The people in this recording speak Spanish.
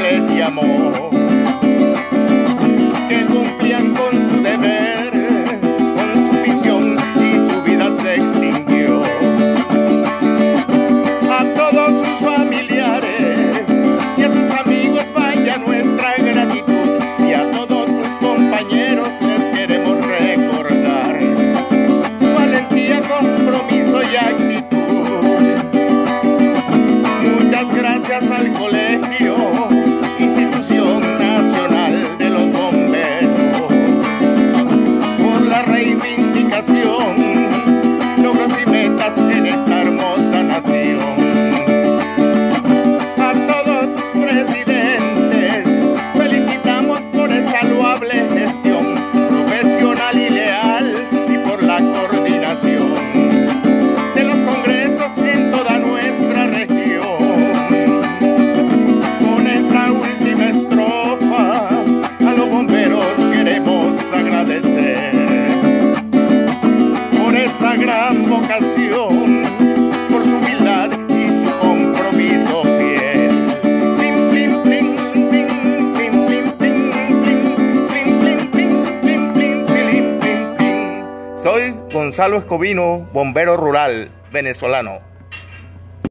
árboles y amor, que cumplían con su deber, con su misión y su vida se extinguió. A todos sus familiares y a sus amigos vaya nuestra gratitud y a todos sus compañeros les queremos recordar su valentía, compromiso y actitud. Muchas gracias al colegio. Soy Gonzalo Escobino, bombero rural venezolano.